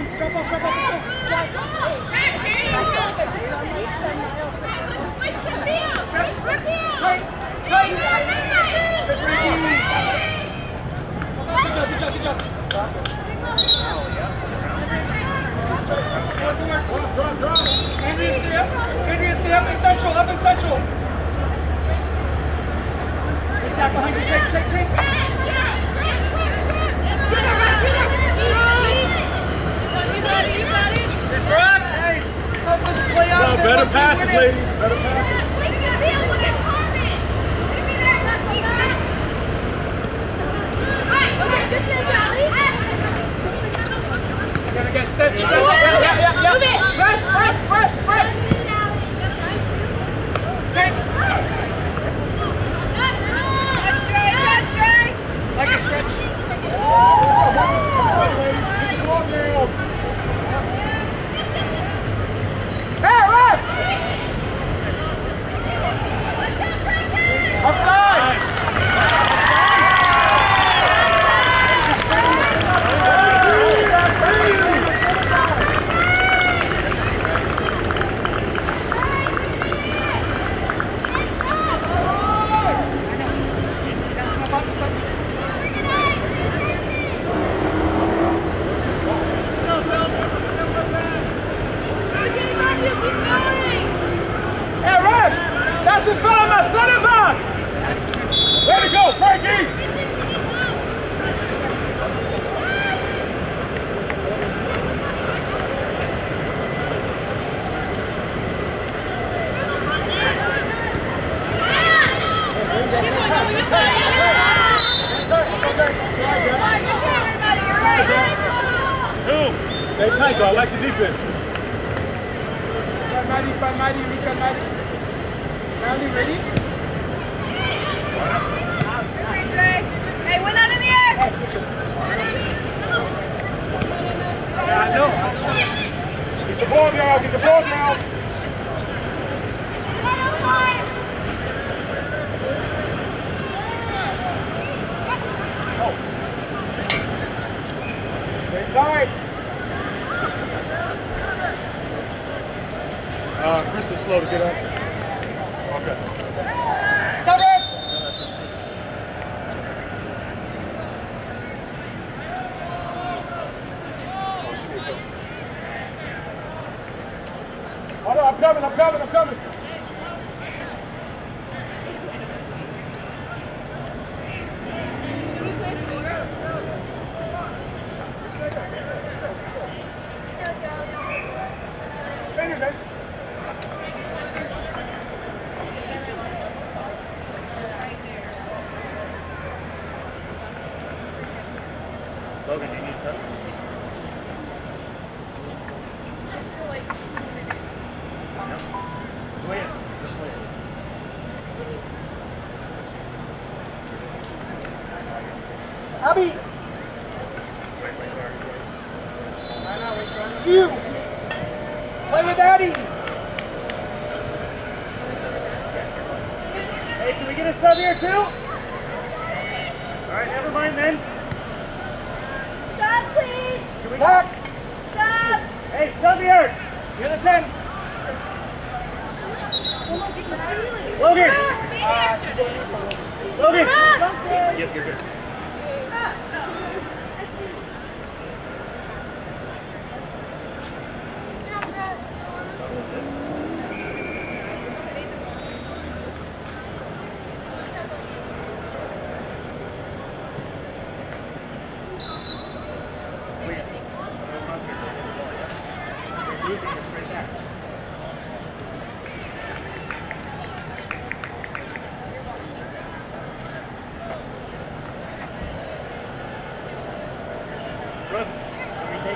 on, drop off, drop off, let's go. Drive. Step. Tight, tight. Good job, good job, good job. Work, work, work. Andrea, stay up. Andrea, stay up in central, up in central. Get that behind you. Take, take, take. You're there, right, you're there. let us play out no, of it. Better passes, ladies. Better passes. Get step, step, step, yeah, yeah, yeah, yeah. Move it. Press, press, press, press. Take. That's straight, that's straight. Like a stretch. Oh, oh, oh, oh, oh, oh, oh, oh,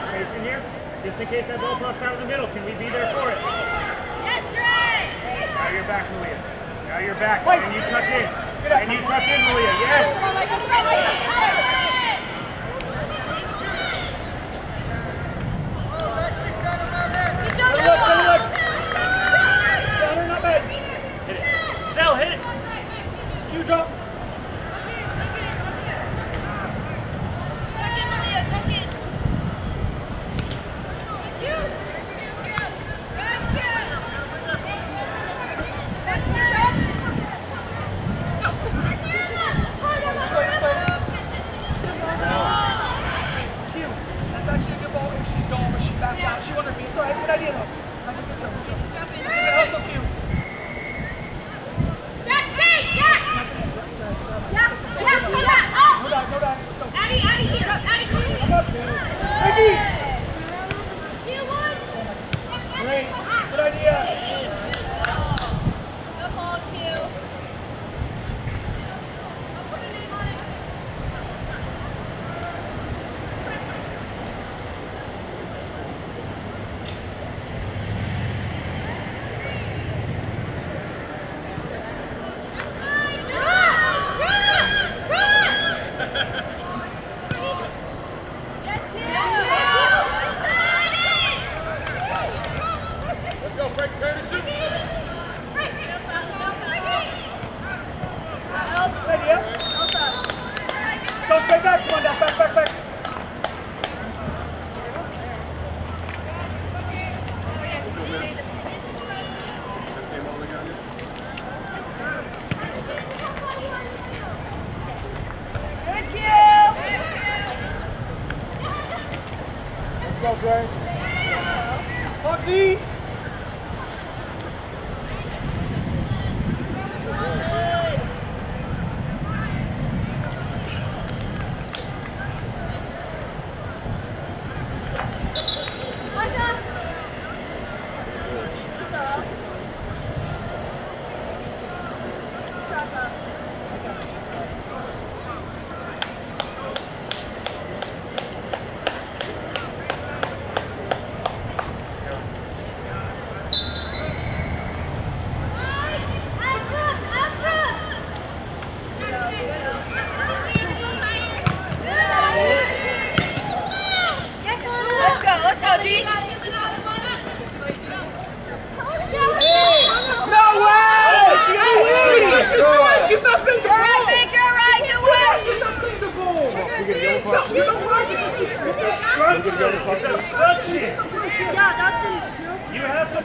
space in here. Just in case that ball pops out of the middle, can we be there for it? Yes, right. Now you're back, Malia. Now you're back. Wait. And you tuck in. And you tuck in, Malia. Yes!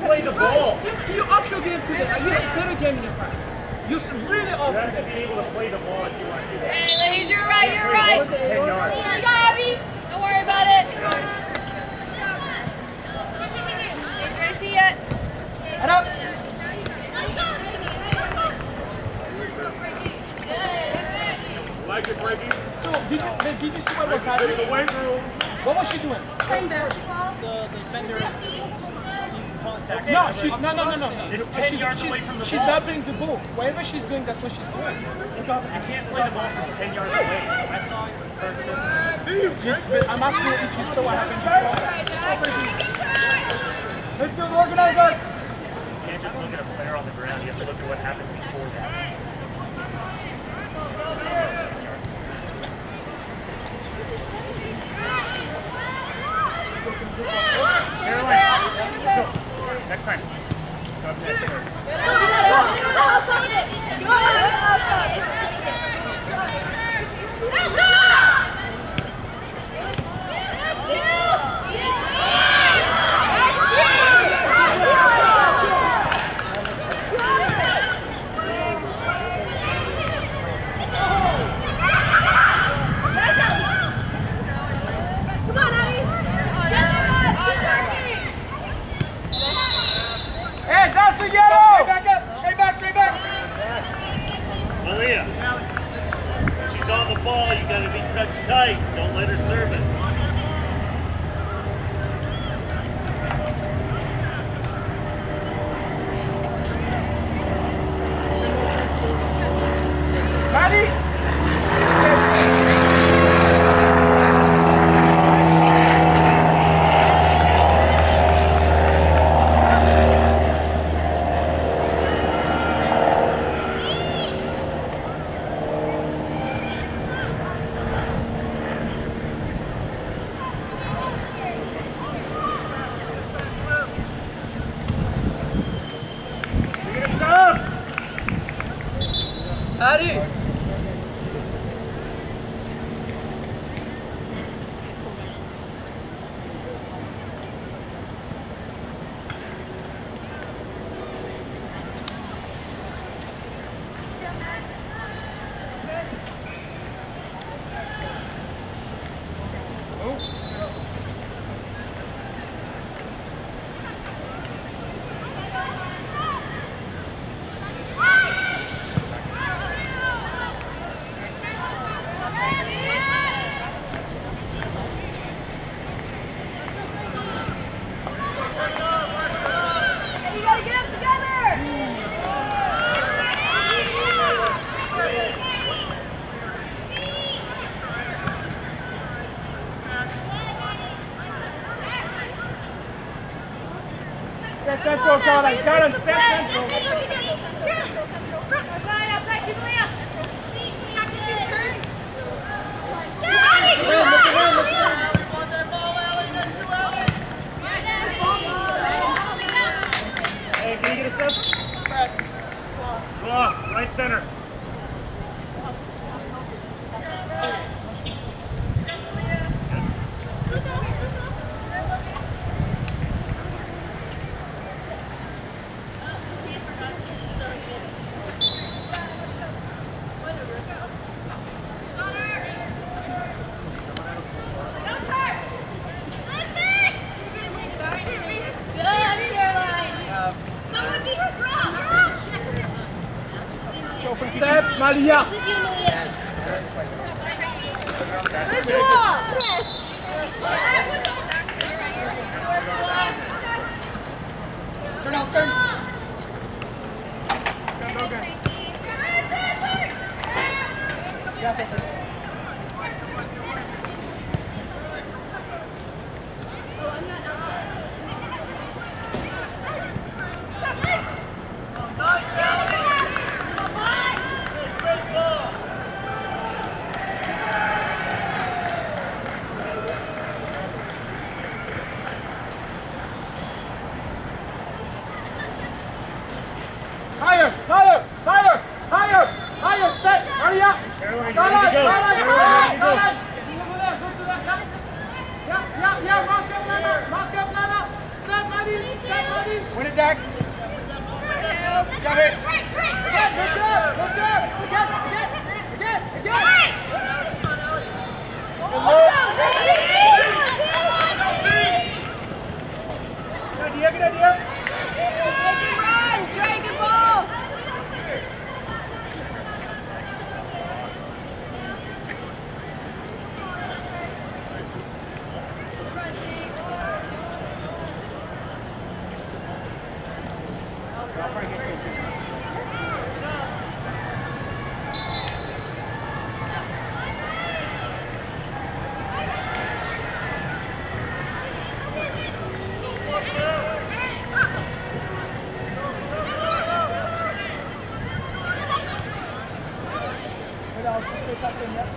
Play the ball. You, you off your game today. You have a better game in your class. You s- really off You have to be able to play the ball if you want to do that. Hey, ladies, you're right, you're right. ball for 10 yards. You got Abby. Don't worry about it. Ain't Gracie yet. Head up. Like it, Frankie? So, did you, did you see what was In happening? the weight room. What was she doing? Playing basketball. The defender contact. No, she, no, no, no, no. no. It's She's- yards she's, away from the She's ball. not being the ball. Whatever she's doing, that's what she's doing. You can't play the ball from 10 yards away. I saw you. See you, Yes, but I'm asking if you saw what happened before. Midfield organizers! You can't just look at a player on the ground. You have to look at what happens before that. Caroline, go. Next time. Sub next serve. Come on, Abby. Get the ball. Keep working. Hey, that's a Straight yellow! back up! Straight back, straight back! Malia, she's on the ball. You got to be touch tight. Don't let her serve it. Maddie! You get a sub! Addy! You central, Caroline. Caroline, step central. talk to him yet?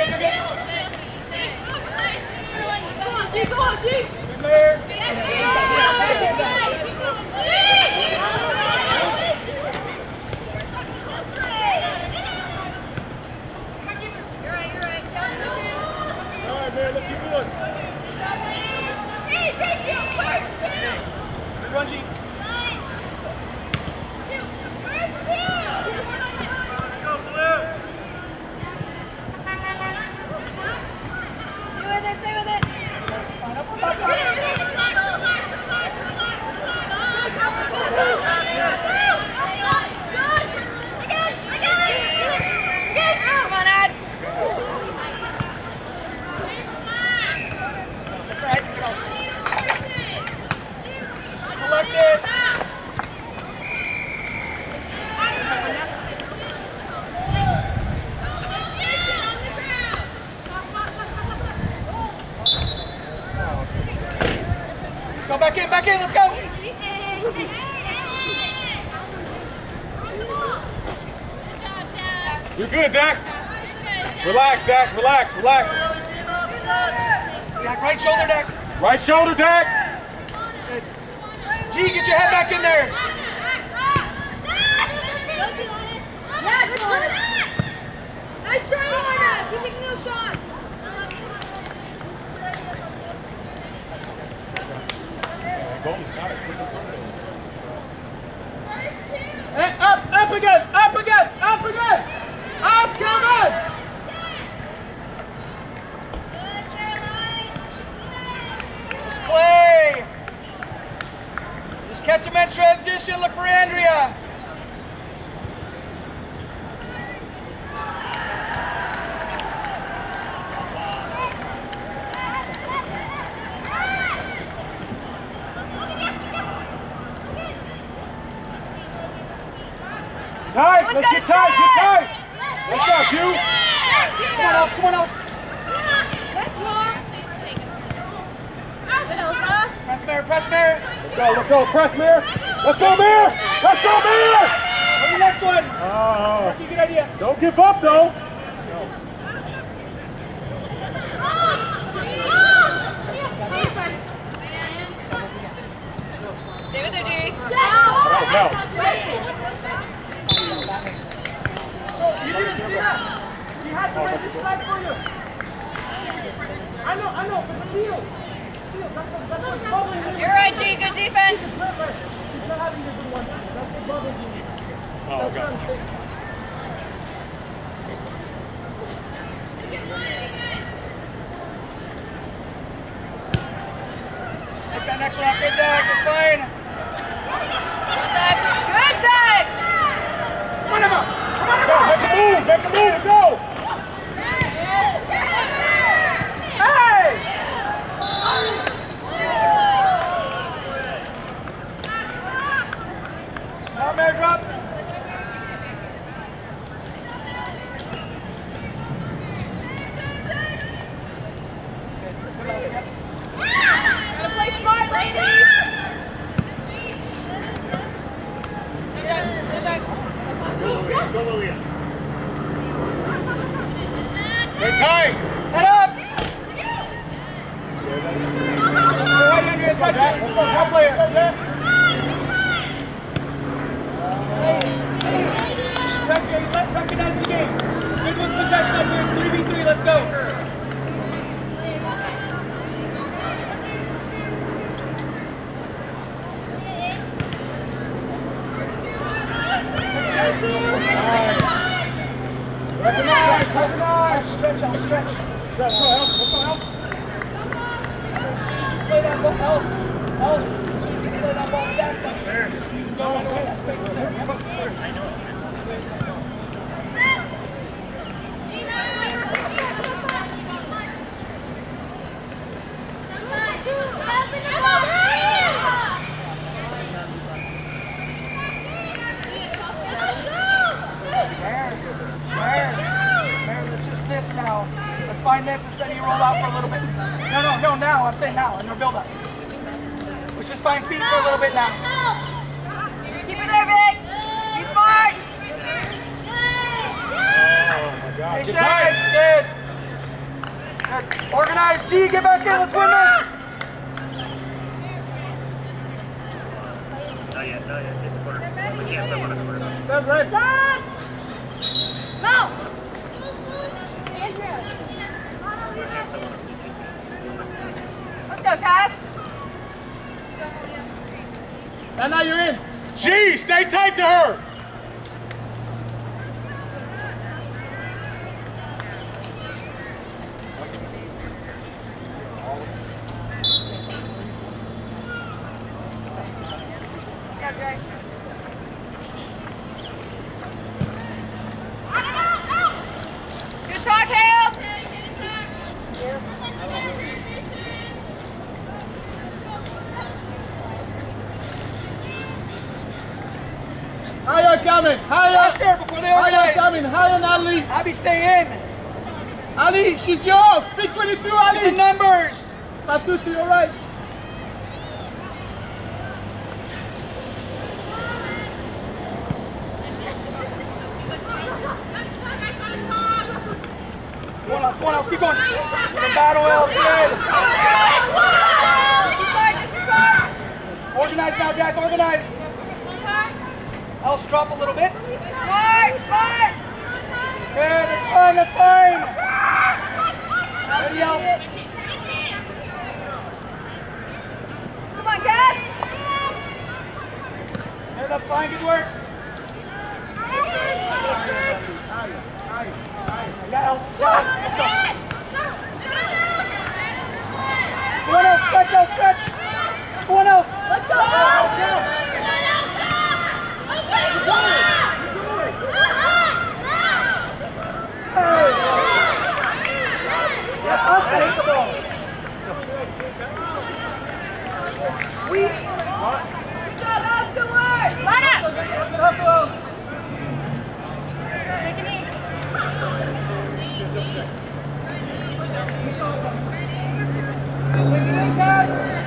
Go on, G, go on, G! Good relax, relax. Deck, right shoulder deck. Right shoulder deck. G, get your head back in there. Yes, Lorna. Nice try, Lorna. Keep taking those shots. Goalie's tired. That's what God. I'm saying. Pick that next one up. Good tag. That's fine. Good tag. Come on, Emma. Come on, Emma. make a move, make a move, and go. Hey! Drop, Mare, drop. Good else, yep. Gotta play smart, ladies. Good tag. Good tag. Go, Lilia. Stay tight. Head up. Right under your touches. Help player. Just rec- let- Recognize the game. Good with possession up here. It's 3v3. Let's go. Recognize, recognize. Stretch out, stretch. Let's go, help, let's go, help. As soon as you play that ball, else, else, as soon as you play that ball back, that's you can go right away. That space is there. There, there, there. Let's just this now. Let's find this instead of you roll out for a little bit. No, no, no. Now I'm saying now in your build up. Let's just find feet for a little bit now. Just keep it there, Vic. Be smart. Oh, my God. Hey, Get tight. Shades, good. Good. Organize. G, get back in. Let's win this. Not yet, not yet. It's a quarter. We can't set one a quarter. Seven, right? Higher coming. Higher. Watch there before they organize. Higher coming. Higher, Ali. Abby, stay in. Ali, she's yours. Pick 22, Ali. The numbers. Tattoo to your right. Go on, let's keep going. The battle is good. Organize now, Dak, organize. Else drop a little bit. It's fine, it's fine. Good, that's fine, that's fine. Anybody else? Come on, Cass. Yeah, that's fine, good work. Yeah, else, yeah, else, let's go. Come on, else, stretch, else, stretch. Come on, else. Let's go. Let's go. Ready? Ready, guys?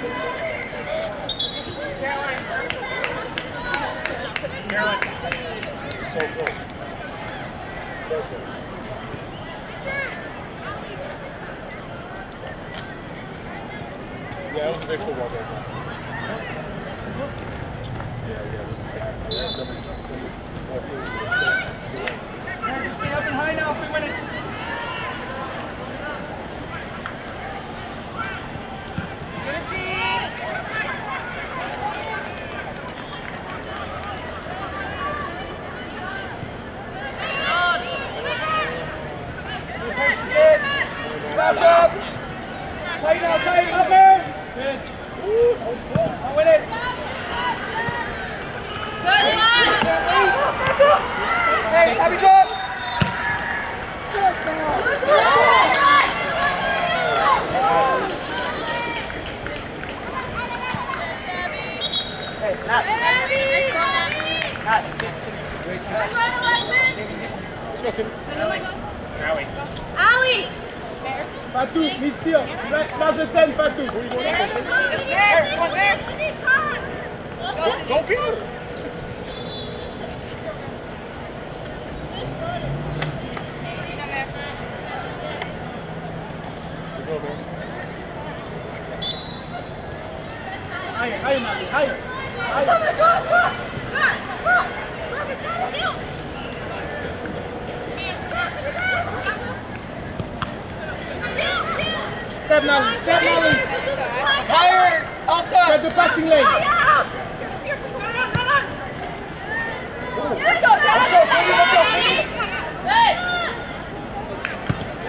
So close. So close. Yeah, that was a big football game. Yeah, yeah. yeah. Just stay up and high now if we win it. Go, man. Higher, higher, Nabi, higher. Higher. Step Nali, step Nali. Higher, Elsa. Get the passing lane.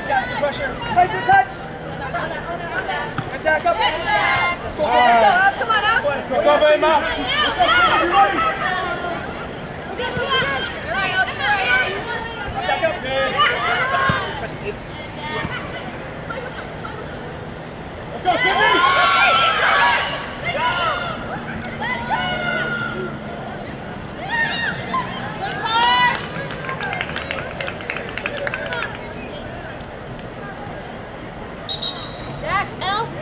Guys, good pressure. Tight to the touch. Attack up. Let's go. Come on boys. Go, go, Emma. Attack up. Let's go, Sydney. Zach, else?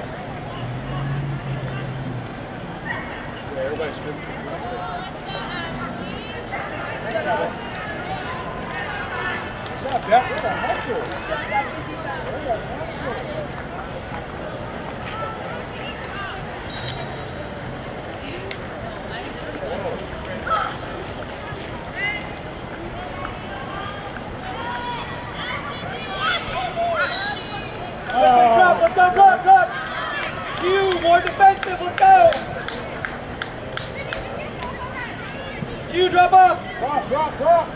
Yeah, everybody's good. Good job, Dak. What the hustle? Quick drop. Let's go, drop, drop. More defensive. Let's go. Q, drop off. Drop, drop, drop.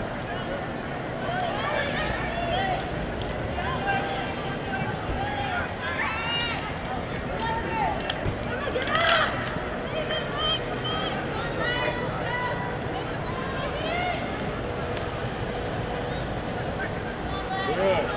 Good.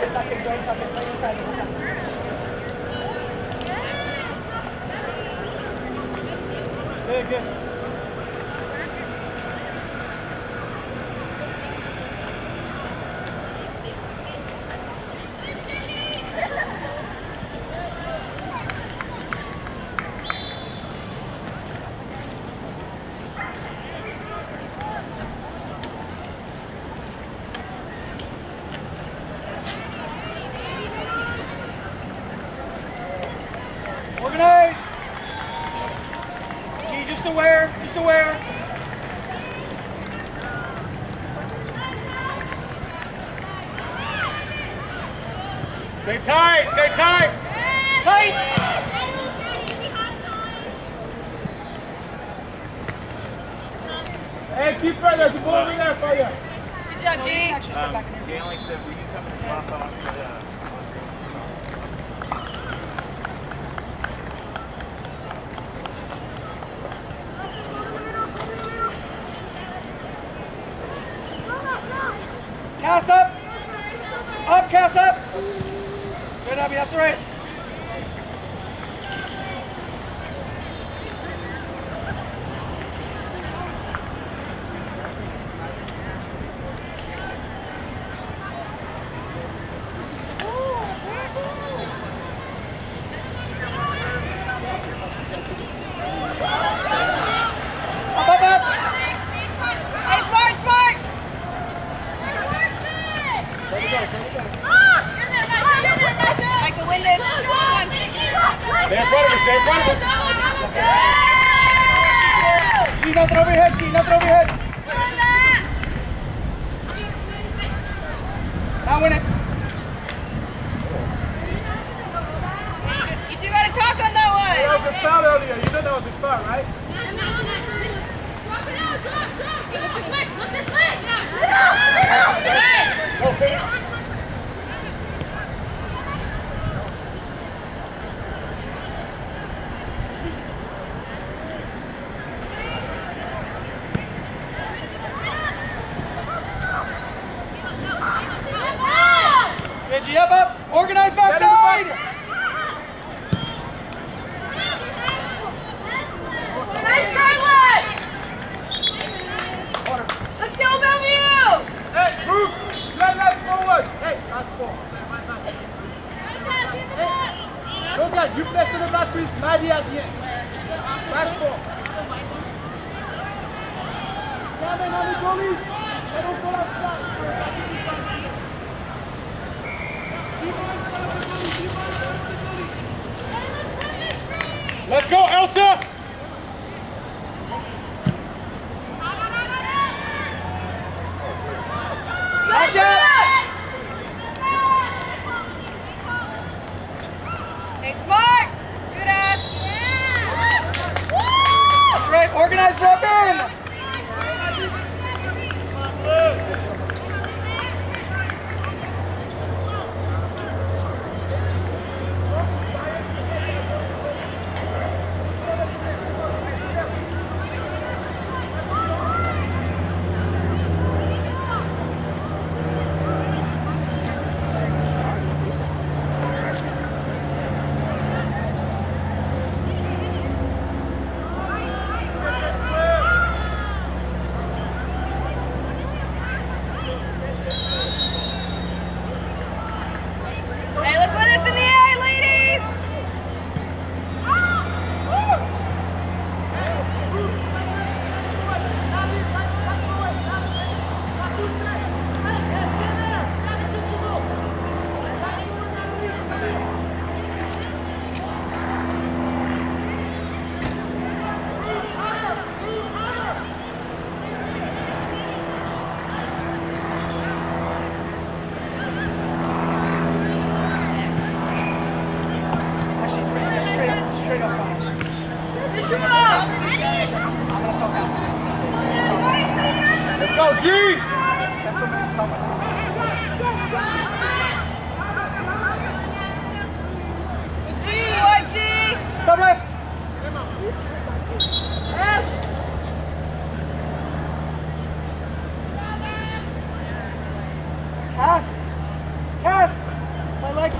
Attack in, join, attack in, play inside, attack. Good, good. Organize. G, just aware, just aware. Stay tight, stay tight. Tight. Hey, keep right there's a ball over there for you. Good job, G. Actually, step back in here. Gail said, will you come and drop off uh, the, uh, Cast up. Up, cast up. Good, Abby, that's all right. Up, up, up. Hey, smart, smart! Michael, win this. Come on. Stay in front of her, stay in front of her. G, nothing over your head, G, nothing over your head. Now win it. You two gotta talk on that That one. was a foul earlier. You know that was a foul, right? Drop it out, drop, drop. Lift the switch, lift the switch. Go, Sidney.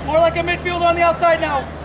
More like a midfielder on the outside now.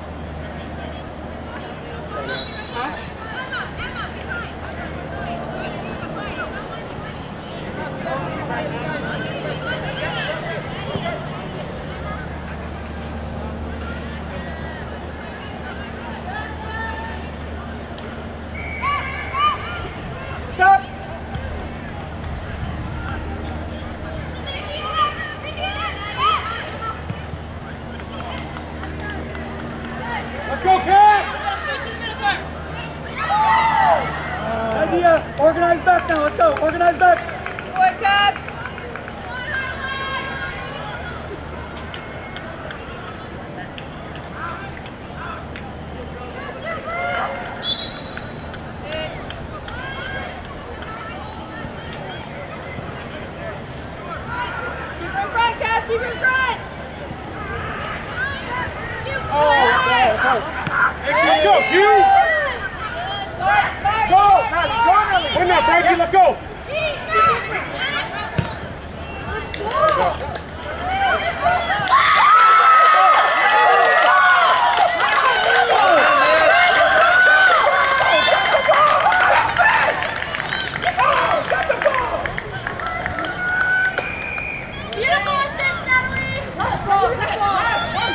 Run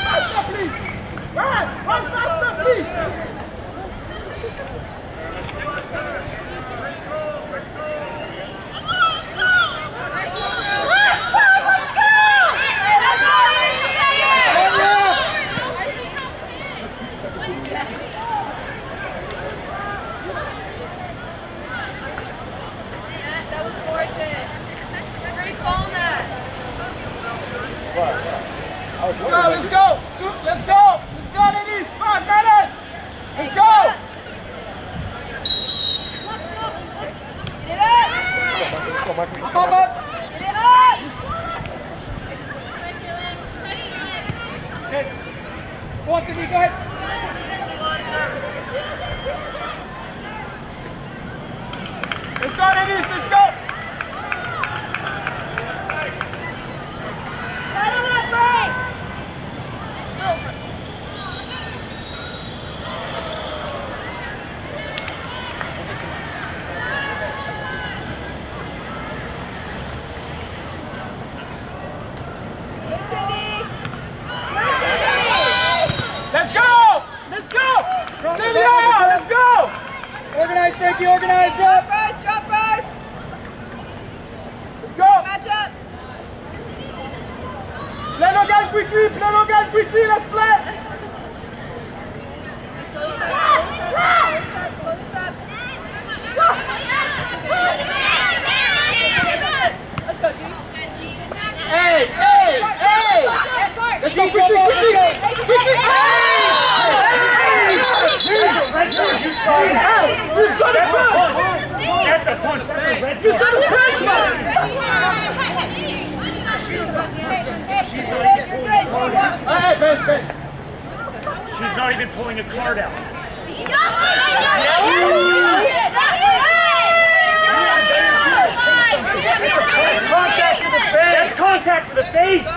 faster, please! Run, faster, please! Whitney, go ahead. Play local quickly, play local quickly, let's play. Hey, hey, hey. Let's go. Hey, you saw the punch. A a You saw the punch, man. She's not even pulling a card out. Contact to the face. That's contact to the face. You're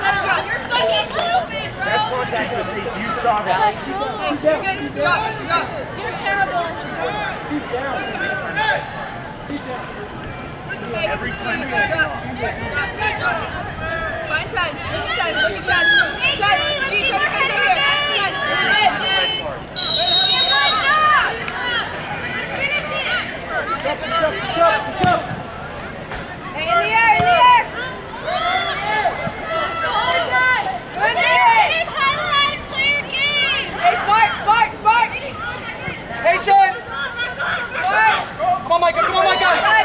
fucking stupid, bro! That's contact to the face. You saw that. Sit down, sit down. Sit down. Sit down. Every time Patience. Come on, Micah, come on, Micah.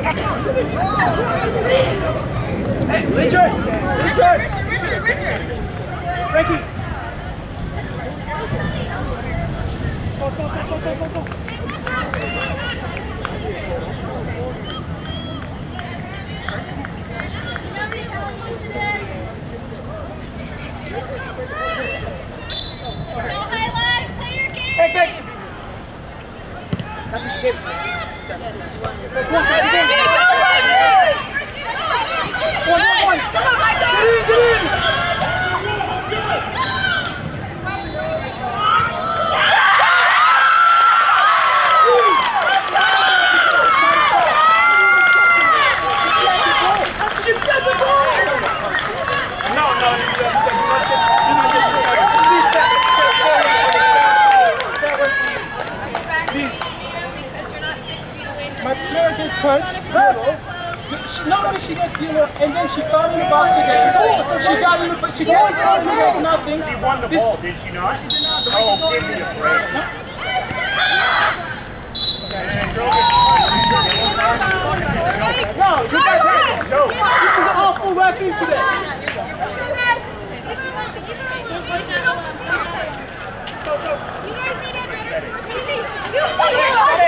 Hey, Richard, Richard. Frankie. Let's go, let's go, let's go, let's go, let's go, let's go. Vic, Vic. That's what she gave. Hey, go, G. One, one, Ой, ой, ой! Бери, бери! punched Dilla. not only she got Dilla, and then she fell in the box again. She got in the box. She got in the box. Nothing. She won the this, ball, did she not? She did not. The oh, give me a break. No, you got that. No. This is an awful weapon today. Go, go. You guys need a You